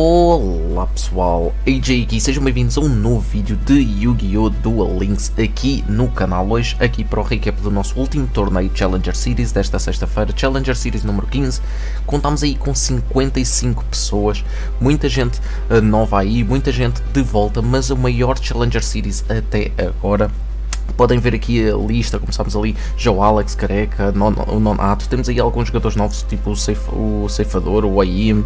Olá pessoal, AJ aqui, sejam bem-vindos a um novo vídeo de Yu-Gi-Oh! Duel Links aqui no canal. Hoje, aqui para o recap do nosso último torneio Challenger Series desta sexta-feira, Challenger Series número 15, contamos aí com 55 pessoas, muita gente uh, nova aí, muita gente de volta, mas o maior Challenger Series até agora Podem ver aqui a lista, começamos ali, Joe Alex, Careca, non, o Nonato, temos aí alguns jogadores novos, tipo o, o Ceifador, o Aim,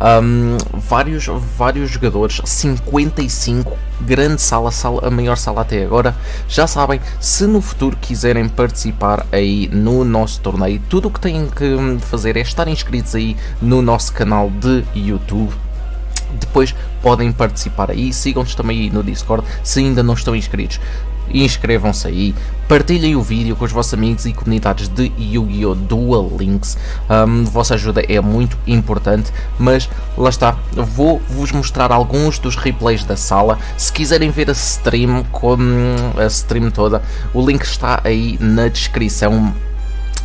um, vários, vários jogadores, 55, grande sala, sala, a maior sala até agora. Já sabem, se no futuro quiserem participar aí no nosso torneio, tudo o que têm que fazer é estar inscritos aí no nosso canal de YouTube. Depois podem participar aí, sigam-nos também aí no Discord se ainda não estão inscritos inscrevam-se aí, partilhem o vídeo com os vossos amigos e comunidades de Yu-Gi-Oh! Dual Links, um, vossa ajuda é muito importante, mas lá está, vou-vos mostrar alguns dos replays da sala, se quiserem ver a stream, com a stream toda, o link está aí na descrição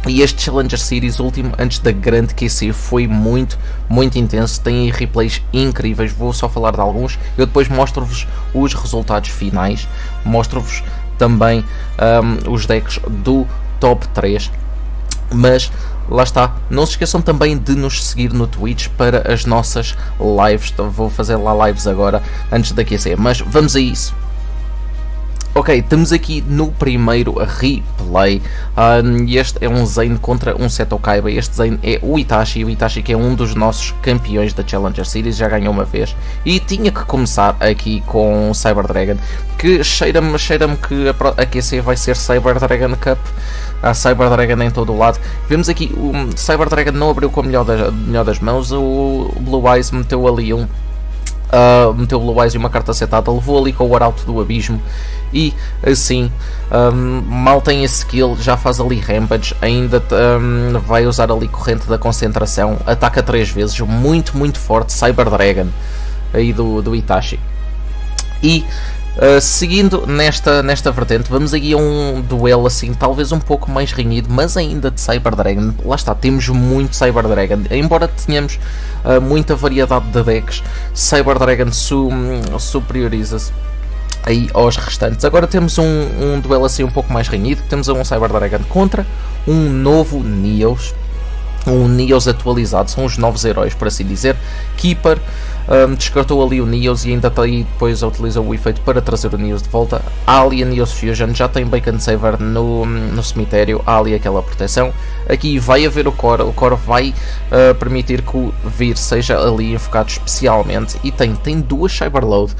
e este Challenger Series último, antes da grande QC, foi muito, muito intenso. Tem replays incríveis. Vou só falar de alguns. Eu depois mostro-vos os resultados finais. Mostro-vos também um, os decks do top 3. Mas lá está. Não se esqueçam também de nos seguir no Twitch para as nossas lives. Então, vou fazer lá lives agora antes da QC. Mas vamos a isso. Ok, estamos aqui no primeiro replay. Um, este é um Zane contra um Seto Kaiba. Este Zane é o Itachi. O Itachi que é um dos nossos campeões da Challenger Series. Já ganhou uma vez. E tinha que começar aqui com Cyber Dragon. Que cheira-me cheira que a, a QC vai ser Cyber Dragon Cup. A Cyber Dragon em todo o lado. Vemos aqui o Cyber Dragon não abriu com a melhor das, melhor das mãos. O Blue Eyes meteu ali um Uh, meteu Blue Eyes e uma carta setada, levou ali com o Arauto do Abismo e assim um, mal tem esse skill, já faz ali Rampage, ainda um, vai usar ali corrente da concentração, ataca 3 vezes, muito muito forte, Cyber Dragon aí do, do Itachi. E Uh, seguindo nesta, nesta vertente, vamos aqui a um duelo assim, talvez um pouco mais renhido, mas ainda de Cyber Dragon. Lá está, temos muito Cyber Dragon. Embora tenhamos uh, muita variedade de decks, Cyber Dragon su superioriza-se aí aos restantes. Agora temos um, um duelo assim um pouco mais renhido. Temos um Cyber Dragon contra um novo Neos. Um Neos atualizado, são os novos heróis, por assim dizer. Keeper, um, descartou ali o Neos e ainda está aí depois utiliza o efeito para trazer o Neos de volta. Ali a Neos Fusion, já tem Bacon Saver no, no cemitério, há ali aquela proteção. Aqui vai haver o Core, o Core vai uh, permitir que o Vir seja ali enfocado especialmente e tem, tem duas Cyberload,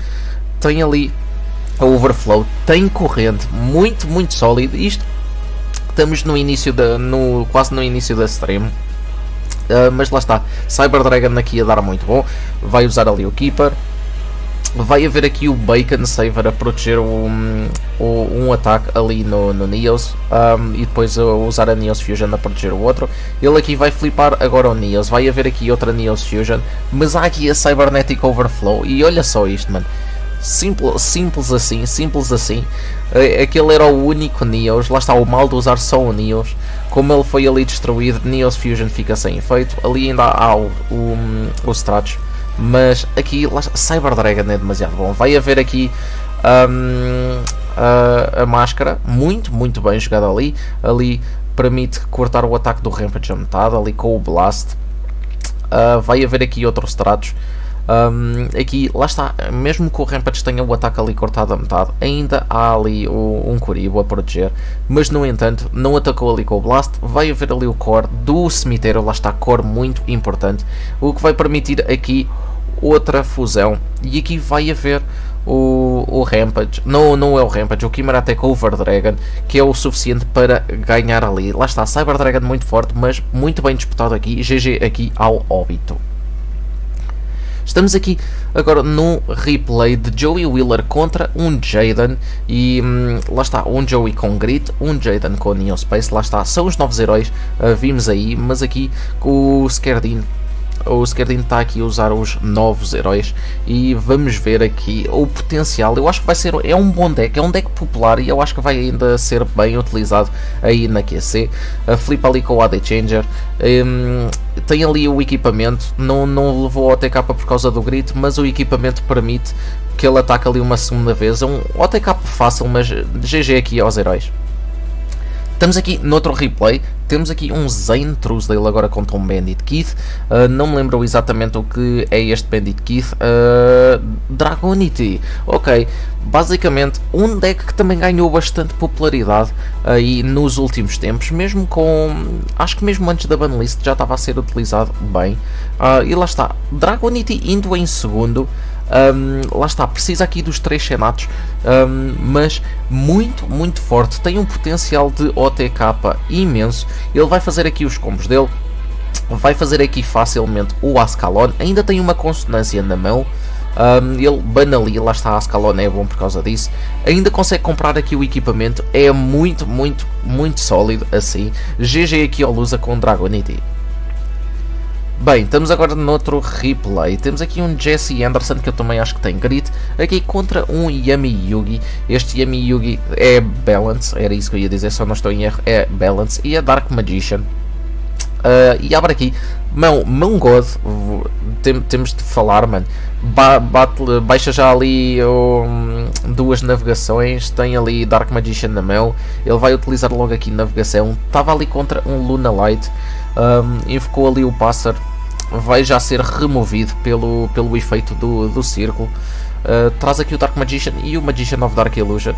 tem ali a Overflow, tem corrente, muito, muito sólido. Isto estamos no início da, no, quase no início da stream. Uh, mas lá está, Cyber Dragon aqui a dar muito bom. Vai usar ali o Keeper. Vai haver aqui o Bacon Saver a proteger um, um, ataque ali no, no Neos um, e depois usar a Neos Fusion a proteger o outro. Ele aqui vai flipar agora o Neos. Vai haver aqui outra Neos Fusion, mas há aqui a Cybernetic Overflow. E olha só isto, mano. Simples, simples assim, simples assim. Aquele era o único Neos. Lá está o mal de usar só o Neos. Como ele foi ali destruído, Neos Fusion fica sem efeito. Ali ainda há o, o, o Stratos. Mas aqui, lá, Cyber Dragon é demasiado bom. Vai haver aqui um, a, a, máscara. Muito, muito bem jogada ali. Ali permite cortar o ataque do Rampage a metade. Ali com o Blast. Uh, vai haver aqui outros Stratos. Um, aqui, lá está, mesmo que o Rampage tenha o ataque ali cortado a metade, ainda há ali o, um Kuribo a proteger, mas no entanto, não atacou ali com o Blast, vai haver ali o Core do cemitério, lá está, Core muito importante, o que vai permitir aqui outra fusão, e aqui vai haver o, o Rampage, não, não é o Rampage, o Chimera Attack Over Dragon, que é o suficiente para ganhar ali. Lá está, Cyber Dragon muito forte, mas muito bem disputado aqui, GG aqui ao óbito. Estamos aqui agora no replay de Joey Wheeler contra um Jaden e hum, lá está, um Joey com Grit, um Jaden com Neon Space, lá está, são os novos heróis, uh, vimos aí, mas aqui com o Skerdin o Skerdin está aqui usar os novos heróis e vamos ver aqui o potencial. Eu acho que vai ser é um bom deck, é um deck popular e eu acho que vai ainda ser bem utilizado aí na QC. A flip ali com o AD Changer. Um, tem ali o equipamento, não, não levou o OTK por causa do grito, mas o equipamento permite que ele ataque ali uma segunda vez. É um OTK fácil, mas GG aqui aos heróis. Estamos aqui noutro replay, temos aqui um Zane Truesdale agora contra um Bandit Keith, uh, não me lembro exatamente o que é este Bandit Keith, uh, Dragonity, ok, basicamente um deck que também ganhou bastante popularidade aí nos últimos tempos, mesmo com, acho que mesmo antes da banlist já estava a ser utilizado bem, uh, e lá está, Dragonity indo em segundo, um, lá está, precisa aqui dos três senatos, um, mas muito, muito forte. Tem um potencial de OTK imenso. Ele vai fazer aqui os combos dele, vai fazer aqui facilmente o Ascalon. Ainda tem uma consonância na mão. Um, ele banali, lá está Ascalon, é bom por causa disso. Ainda consegue comprar aqui o equipamento, é muito, muito, muito sólido assim. GG aqui ao Lusa com Dragonity. Bem, estamos agora noutro replay. Temos aqui um Jesse Anderson que eu também acho que tem grit. Aqui contra um Yami Yugi. Este Yami Yugi é Balance, era isso que eu ia dizer, só não estou em erro. É Balance e a Dark Magician. Uh, e abre aqui, mão, mão God, tem, temos de falar, mano. Ba bate, baixa já ali um, duas navegações, tem ali Dark Magician na mão. Ele vai utilizar logo aqui navegação. Estava ali contra um Luna Light um, ali o pássaro, vai já ser removido pelo, pelo efeito do, do círculo. Uh, traz aqui o Dark Magician e o Magician of Dark Illusion.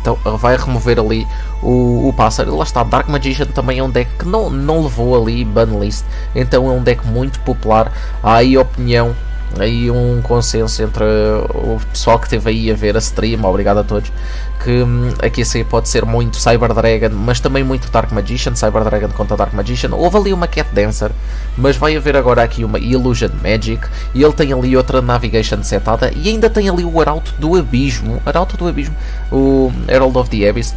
Então vai remover ali o, o pássaro. Lá está, Dark Magician também é um deck que não, não levou ali banlist. Então é um deck muito popular. Há aí opinião, aí um consenso entre o pessoal que esteve aí a ver a stream. Obrigado a todos que hum, a QC pode ser muito Cyber Dragon, mas também muito Dark Magician, Cyber Dragon contra Dark Magician. Houve ali uma Cat Dancer, mas vai haver agora aqui uma Illusion Magic, e ele tem ali outra Navigation setada, e ainda tem ali o Arauto do Abismo, Arauto do Abismo, o Herald of the Abyss,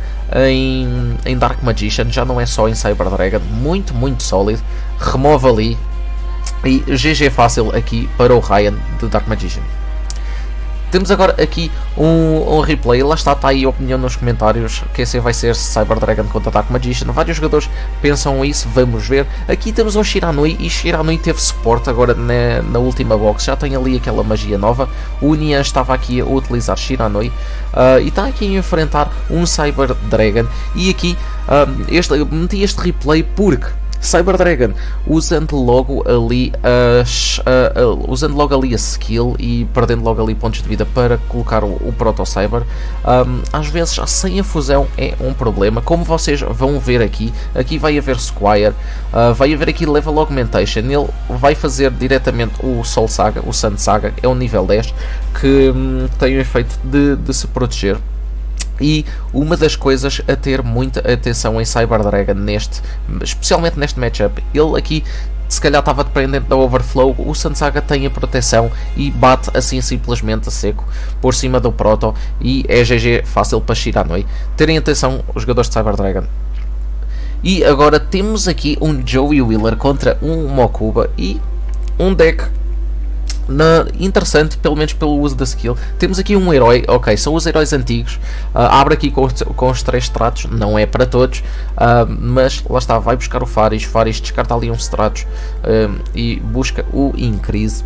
em, em Dark Magician, já não é só em Cyber Dragon, muito, muito sólido, remove ali, e GG fácil aqui para o Ryan de Dark Magician. Temos agora aqui um, um replay, lá está, está aí a opinião nos comentários, que esse vai ser Cyber Dragon contra Dark Magician, vários jogadores pensam isso, vamos ver. Aqui temos um Shiranui, e Shiranui teve suporte agora na, na última box, já tem ali aquela magia nova, o Nian estava aqui a utilizar Shiranui, uh, e está aqui a enfrentar um Cyber Dragon, e aqui uh, este, meti este replay porque Cyber Dragon, usando logo ali a, a, a, usando logo ali a skill e perdendo logo ali pontos de vida para colocar o, o Proto Cyber, um, às vezes sem a fusão é um problema. Como vocês vão ver aqui, aqui vai haver Squire, uh, vai haver aqui Level Augmentation, ele vai fazer diretamente o Soul Saga, o Sun Saga, é o nível 10 que um, tem o efeito de, de se proteger e uma das coisas a ter muita atenção em Cyber Dragon neste, especialmente neste matchup, ele aqui se calhar estava dependente da overflow, o Sansaga tem a proteção e bate assim simplesmente a seco por cima do Proto e é GG fácil para Shiranui. Terem atenção os jogadores de Cyber Dragon. E agora temos aqui um Joey Wheeler contra um Mokuba e um deck na, interessante, pelo menos pelo uso da skill. Temos aqui um herói, ok, são os heróis antigos. Uh, abre aqui com, com os três stratos, não é para todos, uh, mas lá está, vai buscar o Faris. Faris descarta ali um stratos uh, e busca o Increase.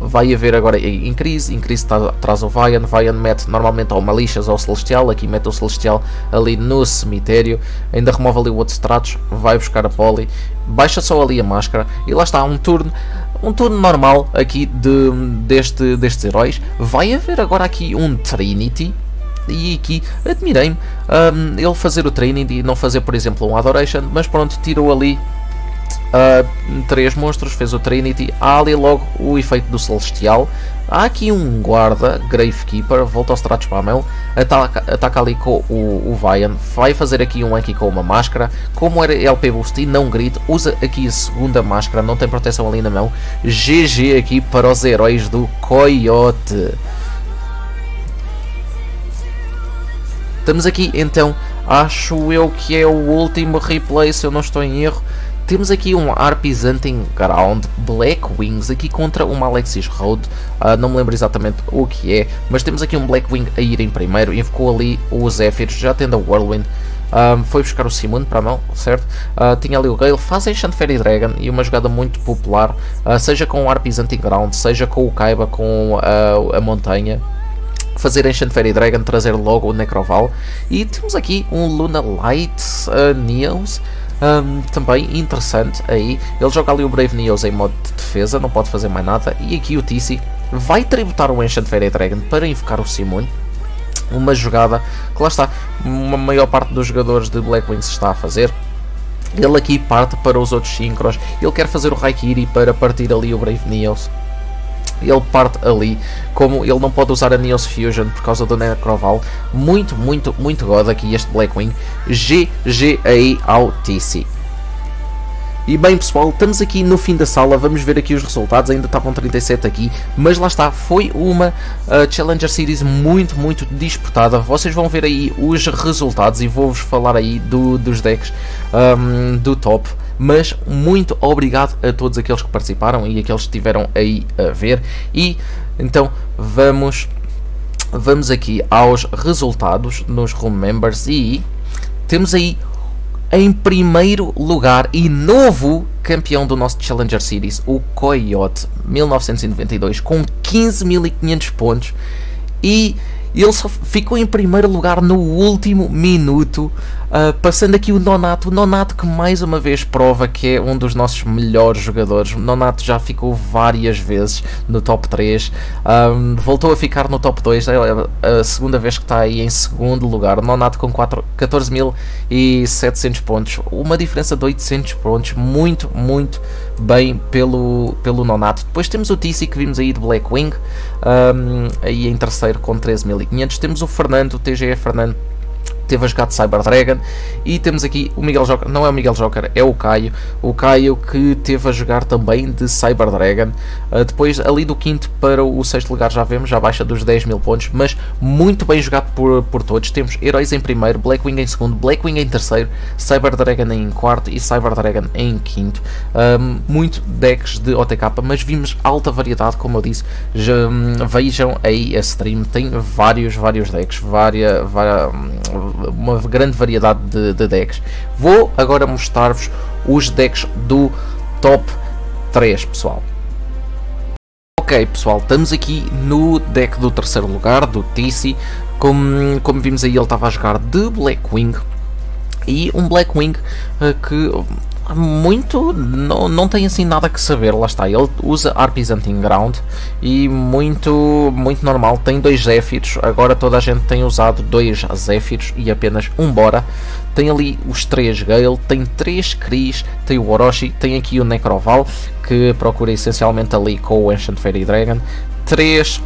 Vai haver agora Increase, Increase traz o Vian, Vian mete normalmente ao Malicious ou Celestial, aqui mete o Celestial ali no cemitério, ainda remove ali o outro stratos, vai buscar a Poli, baixa só ali a máscara. E lá está, um turno um turno normal aqui de, deste, destes heróis. Vai haver agora aqui um Trinity. E aqui admirei-me um, ele fazer o Trinity e não fazer, por exemplo, um Adoration. Mas pronto, tirou ali uh, três monstros, fez o Trinity. Há ali logo o efeito do Celestial. Há aqui um guarda, Gravekeeper, volta aos tratos para a mão, ataca, ataca ali com o, o Vian, vai fazer aqui um aqui com uma máscara, como era LP Boost e não grito, usa aqui a segunda máscara, não tem proteção ali na mão, GG aqui para os heróis do Coyote. Estamos aqui então, acho eu que é o último replay, se eu não estou em erro, Temos aqui um Harpies Hunting Ground Black Wings aqui contra uma Alexis Road. Uh, não me lembro exatamente o que é, mas temos aqui um Blackwing a ir em primeiro. Invocou ali o Zephyrs, já tendo a Whirlwind. Um, foi buscar o Simon para a mão, certo? Uh, tinha ali o Gale, faz Ancient Fairy Dragon e uma jogada muito popular, uh, seja com o Harpies Hunting Ground, seja com o Kaiba com a montanha fazer Ancient Fairy Dragon, trazer logo o Necroval. E temos aqui um Luna Light uh, Neos, um, também interessante aí. Ele joga ali o Brave Neos em modo de defesa, não pode fazer mais nada. E aqui o TC vai tributar o Ancient Fairy Dragon para invocar o Simon. Uma jogada que lá está, uma maior parte dos jogadores de Blackwing se está a fazer. Ele aqui parte para os outros Synchros. Ele quer fazer o Raikiri para partir ali o Brave Neos ele parte ali, como ele não pode usar a Neos Fusion por causa do Necroval, muito, muito, muito god aqui este Blackwing, GG aí ao TC. E bem pessoal, estamos aqui no fim da sala, vamos ver aqui os resultados, ainda estavam 37 aqui, mas lá está, foi uma uh, Challenger Series muito, muito disputada, vocês vão ver aí os resultados e vou-vos falar aí do, dos decks um, do top, mas muito obrigado a todos aqueles que participaram e aqueles que estiveram aí a ver, e então vamos, vamos aqui aos resultados nos Room Members e temos aí em primeiro lugar e novo campeão do nosso Challenger Series, o Coyote 1992, com 15.500 pontos. E ele só ficou em primeiro lugar no último minuto Uh, passando aqui o Nonato, o Nonato que mais uma vez prova que é um dos nossos melhores jogadores. O Nonato já ficou várias vezes no top 3, um, voltou a ficar no top 2, é a segunda vez que está aí em segundo lugar. O Nonato com 14.700 pontos, uma diferença de 800 pontos, muito, muito bem pelo, pelo Nonato. Depois temos o Tissi que vimos aí de Blackwing, um, aí em terceiro com 13.500. Temos o Fernando, o TGE Fernando teve a jogar de Cyber Dragon. E temos aqui o Miguel Joker, não é o Miguel Joker, é o Caio, o Caio que teve a jogar também de Cyber Dragon, uh, depois ali do quinto para o sexto lugar já vemos, já baixa dos 10 mil pontos, mas muito bem jogado por, por todos, temos Heróis em primeiro, Blackwing em segundo, Blackwing em terceiro, Cyber Dragon em quarto e Cyber Dragon em quinto, um, muito decks de OTK, mas vimos alta variedade, como eu disse, já, um, vejam aí a stream, tem vários, vários decks, várias, várias uma grande variedade de, de decks. Vou agora mostrar-vos os decks do top 3, pessoal. Ok pessoal, estamos aqui no deck do terceiro lugar, do TC, como, como vimos aí ele estava a jogar de Blackwing, e um Blackwing uh, que muito não, não tem assim nada que saber, lá está, ele usa Harpies Hunting Ground e muito, muito normal, tem dois Zéphiros, agora toda a gente tem usado dois Zéphiros e apenas um Bora, tem ali os três Gale, tem três Cris, tem o Orochi, tem aqui o Necroval, que procura essencialmente ali com o Ancient Fairy Dragon, três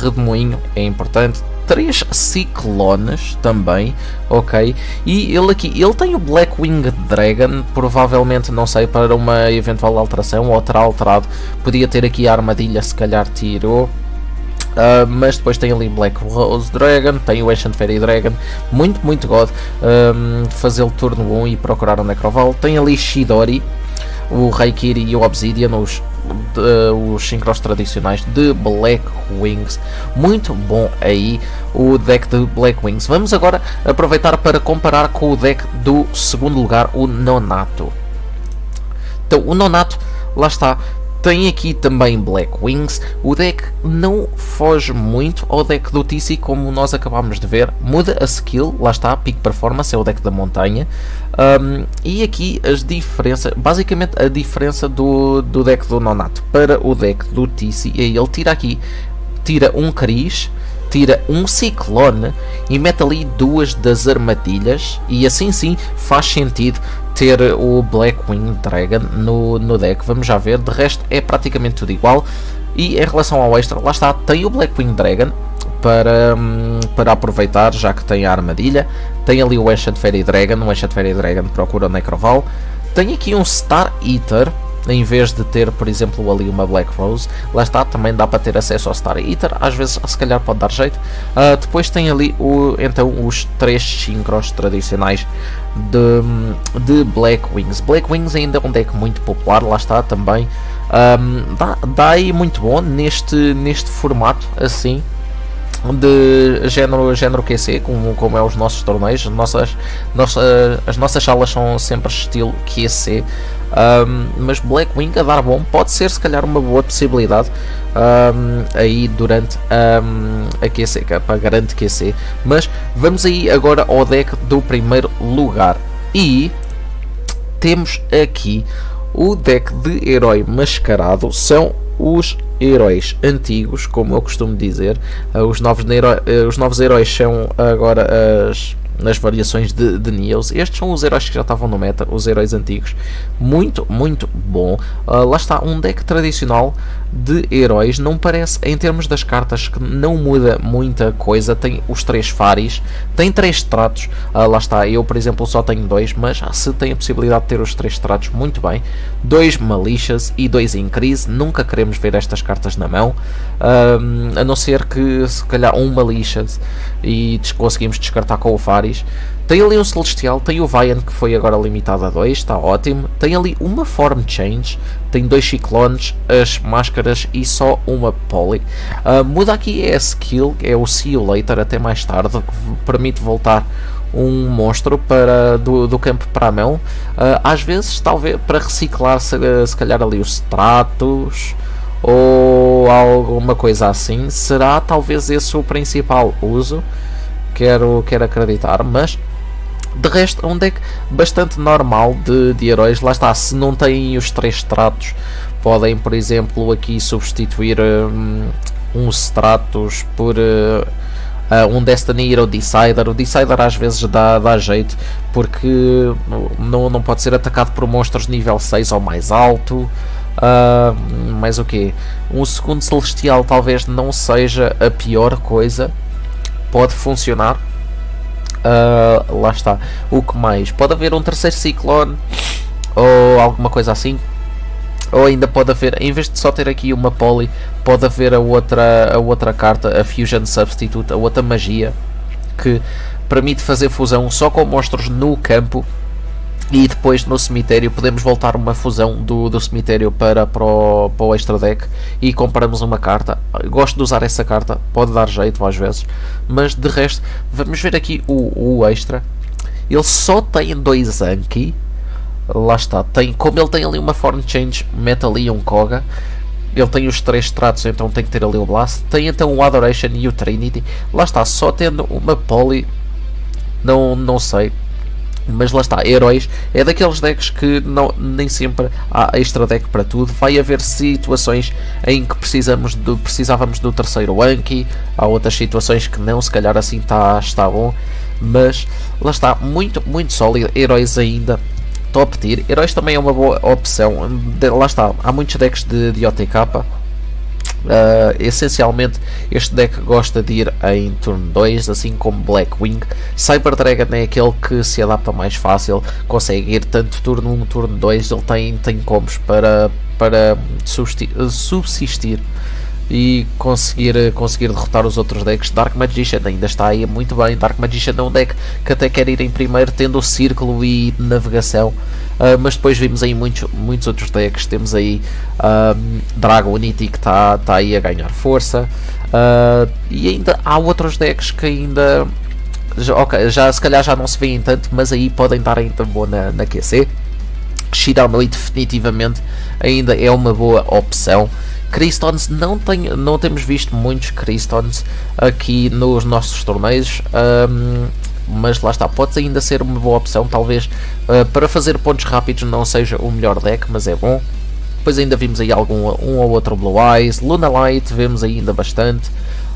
Redemoinho, é importante, três ciclones também, ok? E ele aqui, ele tem o Blackwing Dragon, provavelmente, não sei, para uma eventual alteração, ou terá alterado, podia ter aqui a armadilha, se calhar tirou. Uh, mas depois tem ali Black Rose Dragon, tem o Ancient Fairy Dragon, muito, muito God, um, fazer o turno 1 e procurar o Necroval. Tem ali Shidori, o Raikiri e o Obsidian, os de, os synchros tradicionais de Black Wings. Muito bom aí o deck de Black Wings. Vamos agora aproveitar para comparar com o deck do segundo lugar, o Nonato. Então, o Nonato, lá está, tem aqui também Black Wings. O deck não foge muito ao deck do TC, como nós acabamos de ver. Muda a skill, lá está, Peak Performance é o deck da montanha. Um, e aqui as diferenças, basicamente a diferença do, do deck do Nonato para o deck do TC é ele tira aqui, tira um Cris, tira um ciclone e mete ali duas das armadilhas e assim sim faz sentido ter o Blackwing Dragon no, no deck, vamos já ver, de resto é praticamente tudo igual. E em relação ao extra, lá está, tem o Blackwing Dragon para, hum, para aproveitar, já que tem a armadilha, tem ali o Ancient Fairy Dragon, o Ancient Fairy Dragon procura o Necroval, tem aqui um Star Eater, em vez de ter, por exemplo, ali uma Black Rose, lá está, também dá para ter acesso ao Star Eater, às vezes se calhar pode dar jeito. Uh, depois tem ali o, então os três synchros tradicionais de, de Black Wings. Black Wings ainda é um deck muito popular, lá está também. Um, dá, dá aí muito bom neste, neste formato assim de género, género QC, como, como é os nossos torneios. Nossas, nossa, as nossas salas são sempre estilo QC. Um, mas Blackwing a dar bom pode ser se calhar uma boa possibilidade um, aí durante um, a QC, para garante QC. Mas vamos aí agora ao deck do primeiro lugar. E temos aqui o deck de herói mascarado. São os heróis antigos, como eu costumo dizer. Uh, os, novos uh, os novos heróis são agora as nas variações de, de Neos. Estes são os heróis que já estavam no meta, os heróis antigos. Muito, muito bom. Uh, lá está, um deck tradicional de heróis. Não parece, em termos das cartas, que não muda muita coisa. Tem os três fares, tem três tratos. Uh, lá está, eu por exemplo só tenho dois, mas se tem a possibilidade de ter os três tratos, muito bem. Dois malicious e dois em crise. Nunca queremos ver estas cartas na mão. Uh, a não ser que se calhar um malicious e conseguimos descartar com o Faris. Tem ali um Celestial, tem o Vian que foi agora limitado a 2, está ótimo. Tem ali uma Form Change, tem dois Ciclones, as máscaras e só uma Poly. Uh, muda aqui é a skill, é o See You Later até mais tarde, que permite voltar um monstro para, do, do campo para a mão. Uh, às vezes, talvez para reciclar, se, se calhar ali os Stratos ou alguma coisa assim. Será talvez esse o principal uso? Quero, quero acreditar, mas de resto, é um deck bastante normal de, de heróis. Lá está, se não têm os três tratos, podem, por exemplo, aqui substituir um, um Stratos por uh, um Destiny Hero Decider. O Decider às vezes dá, dá jeito porque não, não pode ser atacado por monstros nível 6 ou mais alto. Uh, mais o que? Um segundo celestial talvez não seja a pior coisa. Pode funcionar. Uh, lá está. O que mais? Pode haver um terceiro ciclone ou alguma coisa assim. Ou ainda pode haver, em vez de só ter aqui uma poly, pode haver a outra, a outra carta, a Fusion Substitute, a outra magia, que permite fazer fusão só com monstros no campo e depois no cemitério podemos voltar uma fusão do, do cemitério para, para, o, para o extra deck e compramos uma carta. Gosto de usar essa carta, pode dar jeito às vezes, mas de resto, vamos ver aqui o, o extra. Ele só tem dois Anki, lá está, tem, como ele tem ali uma Form Change, mete ali um Koga. Ele tem os três tratos, então tem que ter ali o Blast. Tem então o Adoration e o Trinity. Lá está, só tendo uma Poly, não, não sei mas lá está, heróis é daqueles decks que não, nem sempre há extra deck para tudo. Vai haver situações em que precisamos de, precisávamos do terceiro Anki, há outras situações que não, se calhar assim tá, está bom. Mas lá está, muito, muito sólido. Heróis ainda top tier. Heróis também é uma boa opção. Lá está, há muitos decks de, de OTK Uh, essencialmente, este deck gosta de ir em turno 2, assim como Blackwing. Cyber Dragon é aquele que se adapta mais fácil, consegue ir tanto turno 1, turno 2. Ele tem, tem combos para, para subsistir e conseguir, conseguir derrotar os outros decks. Dark Magician ainda está aí muito bem. Dark Magician é um deck que até quer ir em primeiro, tendo o círculo e navegação. Uh, mas depois vimos aí muitos, muitos outros decks. Temos aí uh, Dragon Unity que está tá aí a ganhar força. Uh, e ainda há outros decks que ainda. Ok, já, se calhar já não se vêem tanto, mas aí podem estar ainda bom na, na QC. Shiranui definitivamente ainda é uma boa opção. Cristons não, tem, não temos visto muitos Cristons aqui nos nossos torneios, um, mas lá está, pode ainda ser uma boa opção, talvez uh, para fazer pontos rápidos não seja o melhor deck, mas é bom. Depois ainda vimos aí algum um ou outro Blue Eyes, Luna Light, vemos ainda bastante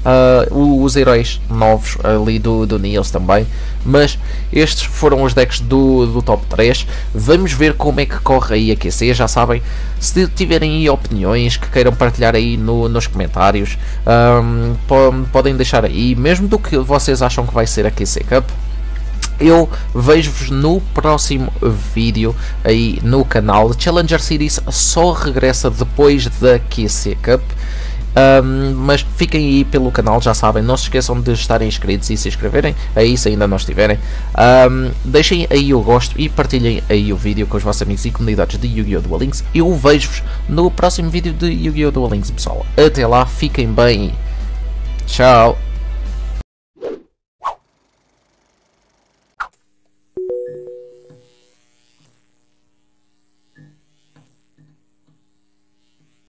uh, os heróis novos ali do, do Neos também. Mas estes foram os decks do, do top 3. Vamos ver como é que corre aí a QC. Já sabem, se tiverem aí opiniões que queiram partilhar aí no, nos comentários, um, podem deixar aí, mesmo do que vocês acham que vai ser a QC Cup. eu vejo-vos no próximo vídeo aí no canal. Challenger Series só regressa depois da QC Cup. Um, mas fiquem aí pelo canal, já sabem, não se esqueçam de estarem inscritos e se inscreverem aí se ainda não estiverem. Um, deixem aí o gosto e partilhem aí o vídeo com os vossos amigos e comunidades de Yu-Gi-Oh! Duel Links. Eu vejo-vos no próximo vídeo de Yu-Gi-Oh! Duel Links, pessoal. Até lá, fiquem bem. Tchau.